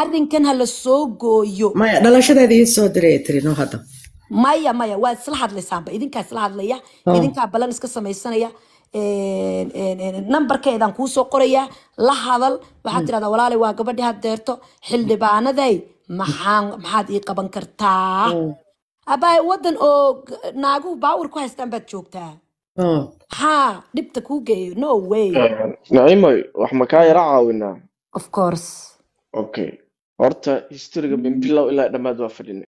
arrinkan ha la soo gooyo. Maya dhalashadeeda ii soo diray tiri no hadda. Maya maya waa isla hadlaysaanba idinkaa isla hadlaya Ah, idinkaa balan iska samaysanaya een, een, een, nambarkeedaan kuu soo qoraya la hadal waxaad tirahdaa walaalay waa gabadhii hadeerto xildhibaanaday maxaan maxaad ii qaban kartaa? Ah, abaay wadan oo naaguhu baawar ku haystaan baad joogtaa? Haa dhibta kuu geeyo no way. Naciimoy wax ma kaa yara caawinaa? Of course okay. Horta historiga min bilow ilaa dhammaad waa fadhinay